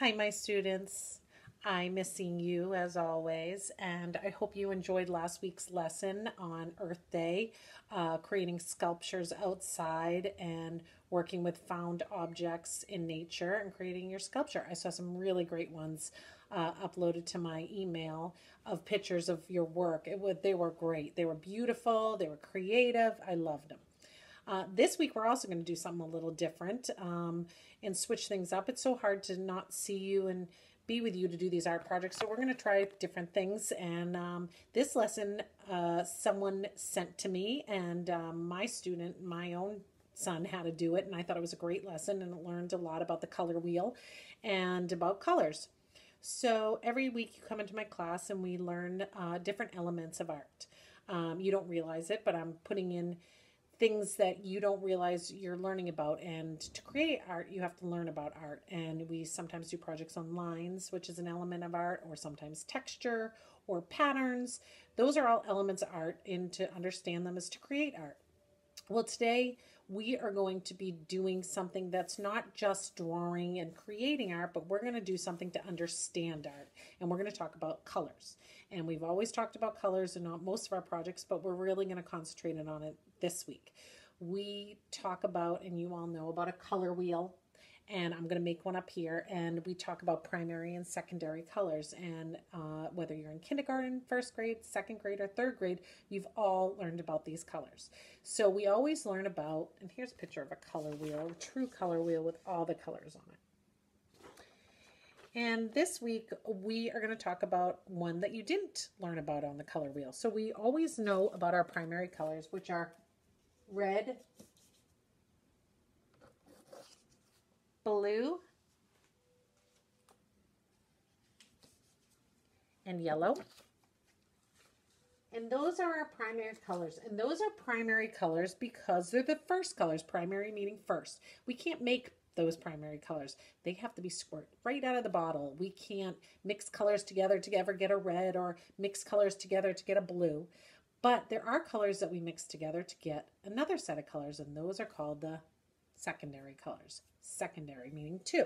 Hi, my students. I'm missing you as always, and I hope you enjoyed last week's lesson on Earth Day, uh, creating sculptures outside and working with found objects in nature and creating your sculpture. I saw some really great ones uh, uploaded to my email of pictures of your work. It would, they were great. They were beautiful. They were creative. I loved them. Uh, this week, we're also going to do something a little different um, and switch things up. It's so hard to not see you and be with you to do these art projects. So we're going to try different things. And um, this lesson, uh, someone sent to me, and um, my student, my own son, how to do it. And I thought it was a great lesson and learned a lot about the color wheel and about colors. So every week you come into my class and we learn uh, different elements of art. Um, you don't realize it, but I'm putting in things that you don't realize you're learning about. And to create art, you have to learn about art. And we sometimes do projects on lines, which is an element of art, or sometimes texture or patterns. Those are all elements of art, and to understand them is to create art. Well, today we are going to be doing something that's not just drawing and creating art, but we're going to do something to understand art. And we're going to talk about colors. And we've always talked about colors in most of our projects, but we're really going to concentrate on it this week. We talk about, and you all know about a color wheel, and I'm going to make one up here. And we talk about primary and secondary colors. And uh, whether you're in kindergarten, first grade, second grade, or third grade, you've all learned about these colors. So we always learn about, and here's a picture of a color wheel, a true color wheel with all the colors on it. And this week we are going to talk about one that you didn't learn about on the color wheel. So we always know about our primary colors, which are red, blue, and yellow. And those are our primary colors. And those are primary colors because they're the first colors, primary meaning first. We can't make those primary colors. They have to be squirted right out of the bottle. We can't mix colors together to ever get a red or mix colors together to get a blue. But there are colors that we mix together to get another set of colors, and those are called the secondary colors. Secondary meaning two.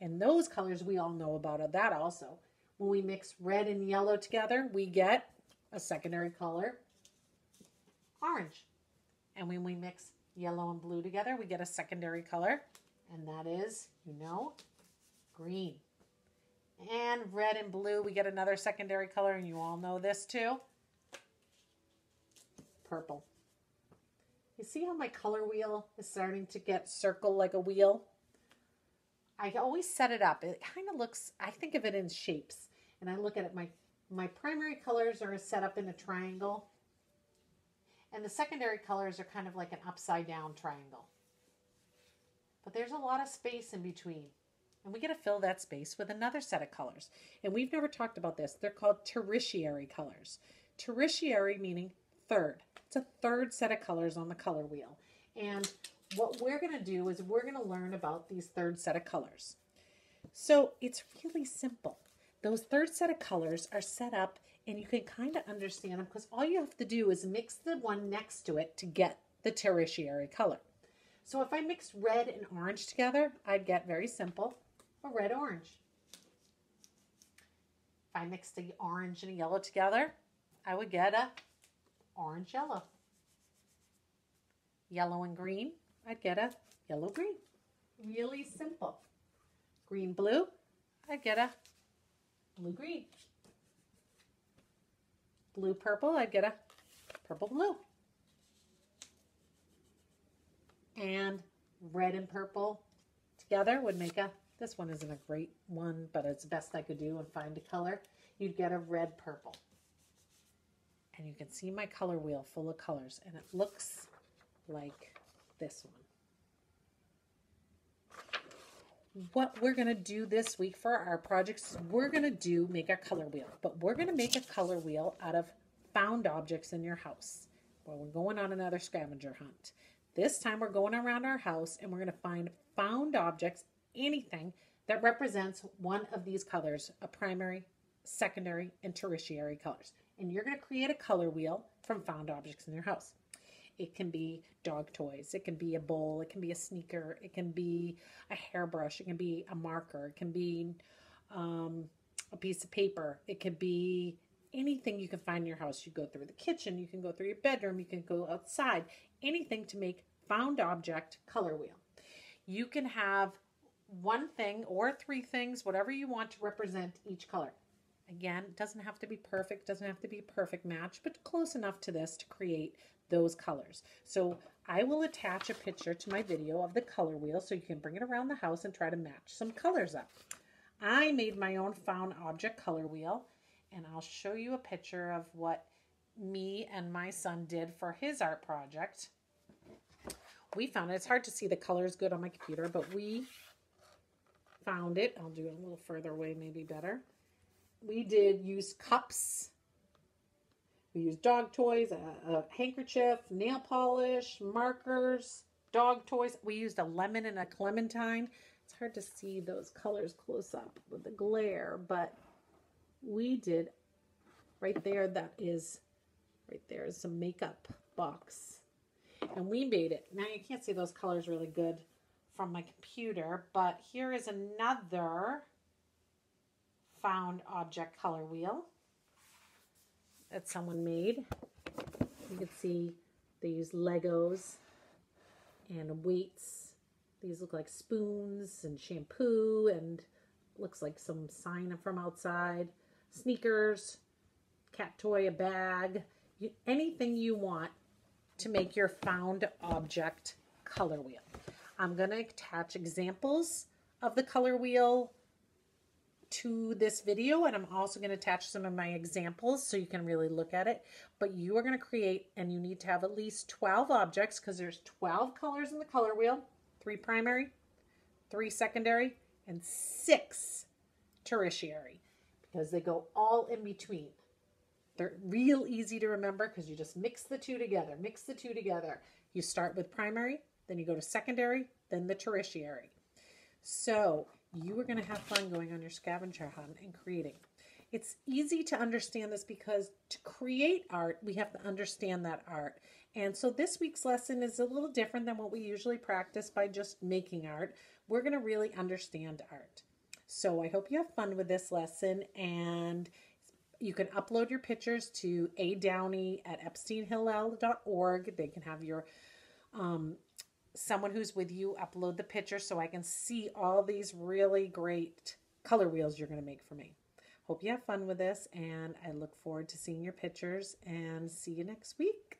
And those colors we all know about that also. When we mix red and yellow together, we get a secondary color, orange. And when we mix yellow and blue together, we get a secondary color, and that is, you know, green. And red and blue, we get another secondary color, and you all know this too purple. You see how my color wheel is starting to get circle like a wheel? I always set it up. It kind of looks, I think of it in shapes. And I look at it, my, my primary colors are set up in a triangle. And the secondary colors are kind of like an upside down triangle. But there's a lot of space in between. And we get to fill that space with another set of colors. And we've never talked about this. They're called tertiary colors. Tertiary meaning third. It's a third set of colors on the color wheel. And what we're going to do is we're going to learn about these third set of colors. So it's really simple. Those third set of colors are set up and you can kind of understand them because all you have to do is mix the one next to it to get the tertiary color. So if I mixed red and orange together, I'd get very simple, a red-orange. If I mixed the orange and a yellow together, I would get a orange yellow. Yellow and green, I'd get a yellow green. Really simple. Green blue, I'd get a blue green. Blue purple, I'd get a purple blue. And red and purple together would make a, this one isn't a great one, but it's best I could do and find a color. You'd get a red purple and you can see my color wheel full of colors and it looks like this one. What we're going to do this week for our projects, we're going to do make a color wheel, but we're going to make a color wheel out of found objects in your house. Well, we're going on another scavenger hunt. This time we're going around our house and we're going to find found objects, anything that represents one of these colors, a primary, secondary, and tertiary colors and you're going to create a color wheel from found objects in your house. It can be dog toys. It can be a bowl. It can be a sneaker. It can be a hairbrush. It can be a marker. It can be um, a piece of paper. It can be anything you can find in your house. You go through the kitchen. You can go through your bedroom. You can go outside. Anything to make found object color wheel. You can have one thing or three things, whatever you want to represent each color. Again, it doesn't have to be perfect, doesn't have to be a perfect match, but close enough to this to create those colors. So I will attach a picture to my video of the color wheel so you can bring it around the house and try to match some colors up. I made my own found object color wheel and I'll show you a picture of what me and my son did for his art project. We found it. It's hard to see the colors good on my computer, but we found it. I'll do it a little further away, maybe better we did use cups. We used dog toys, a, a, handkerchief, nail polish, markers, dog toys. We used a lemon and a clementine. It's hard to see those colors close up with the glare, but we did right there. That is right there is some makeup box. And we made it. Now you can't see those colors really good from my computer, but here is another found object color wheel that someone made. You can see they use Legos and weights. These look like spoons and shampoo and looks like some sign from outside. Sneakers, cat toy, a bag, you, anything you want to make your found object color wheel. I'm going to attach examples of the color wheel to this video and I'm also going to attach some of my examples so you can really look at it. But you are going to create and you need to have at least 12 objects because there's 12 colors in the color wheel, three primary, three secondary, and six tertiary because they go all in between. They're real easy to remember because you just mix the two together, mix the two together. You start with primary, then you go to secondary, then the tertiary. So you are going to have fun going on your scavenger hunt and creating. It's easy to understand this because to create art, we have to understand that art. And so this week's lesson is a little different than what we usually practice by just making art. We're going to really understand art. So I hope you have fun with this lesson and you can upload your pictures to a downey at epsteinhillel.org. They can have your um, someone who's with you upload the picture so I can see all these really great color wheels you're going to make for me. Hope you have fun with this, and I look forward to seeing your pictures and see you next week.